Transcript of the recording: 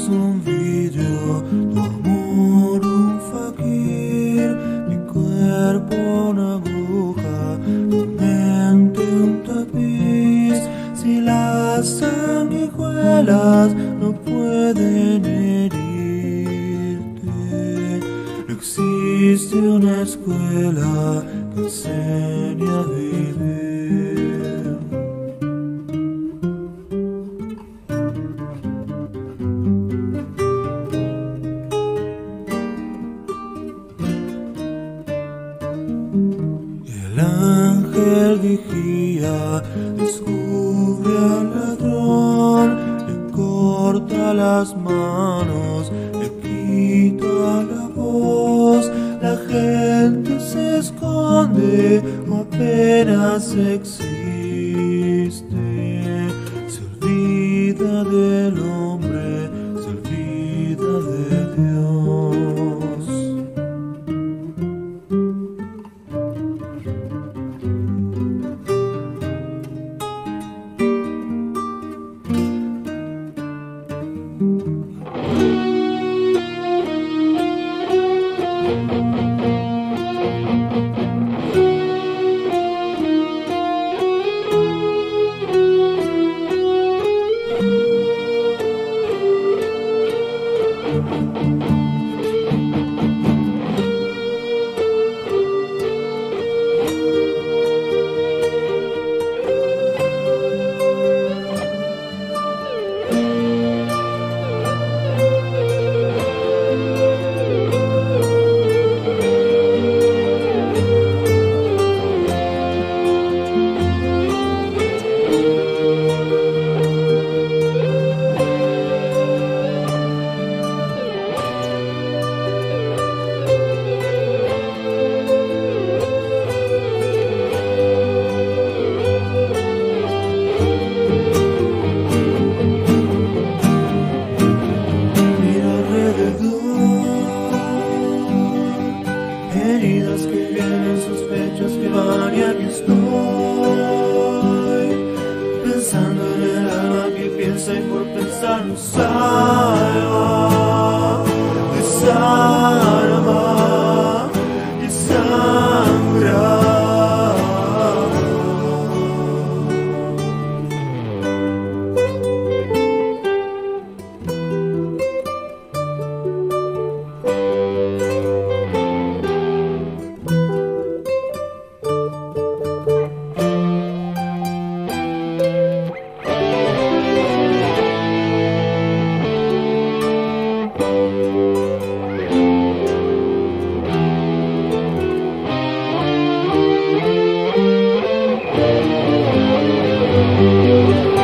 Dios un vidrio, tu amor un fakir, mi cuerpo una aguja, tu mente un tapiz. Si las sanguijuelas no pueden herirte, no existe una escuela que enseña a vivir. Ángel vigía, descubre al ladrón, le corta las manos, le quita la voz, la gente se esconde o apenas existe, se olvida del hombre, estoy, pensando en el alma que piensa y por pensar no salva. Música